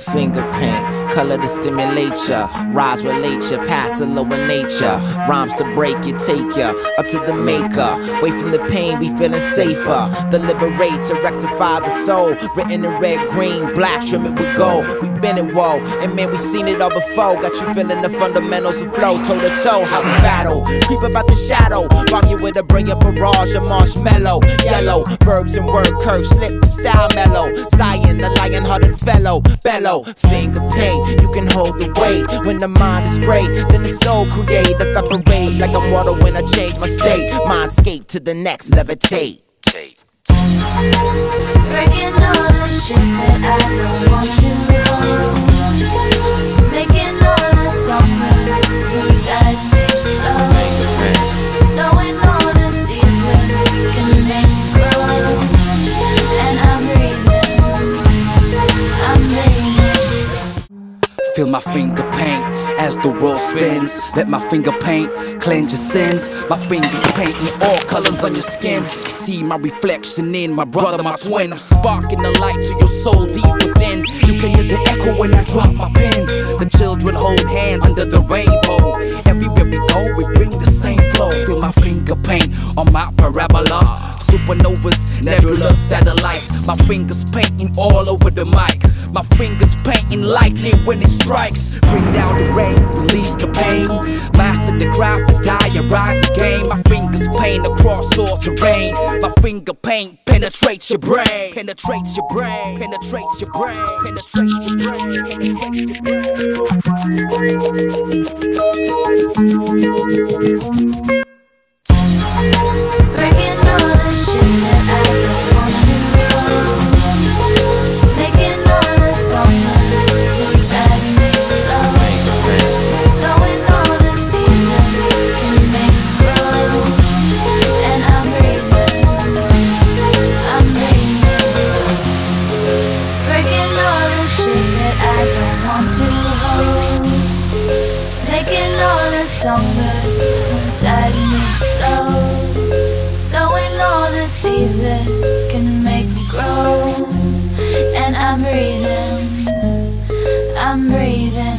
finger paint, color to stimulate ya, rise relate ya, past the lower nature, rhymes to break you, take ya up to the maker. Wait from the pain, be feeling safer. The to rectify the soul, written in red, green, black, trim it with gold. We been it whoa, and man we seen it all before. Got you feeling the fundamentals of flow, toe to toe, how we battle. Creep about the shadow, bomb you with a bring a barrage, a marshmallow, yellow verbs and word curves, slip style mellow. Zion, the lion-hearted fellow, bellow, finger paint. You can hold the weight when the mind is great. Then the soul create, evaporate like I'm water when I change my state. Mindscape to the next levitate. Breaking all Feel my finger paint as the world spins. Let my finger paint cleanse your sins. My fingers painting all colors on your skin. See my reflection in my brother, my twin. I'm sparking the light to your soul deep within. You can hear the echo when I drop my pen. The children hold hands under Supernovas, nebula satellites. My fingers painting all over the mic. My fingers painting lightning when it strikes. Bring down the rain, release the pain. Master the craft, the die and rise again. My fingers paint across all terrain. My finger paint penetrates your brain. Penetrates your brain. Penetrates your brain. Penetrates your brain. Penetrates your brain. Breaking summer inside me flow Sowing all the seeds that can make me grow. And I'm breathing, I'm breathing.